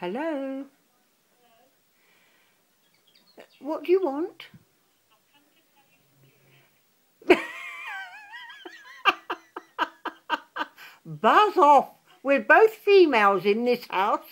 Hello? What do you want? Buzz off. We're both females in this house.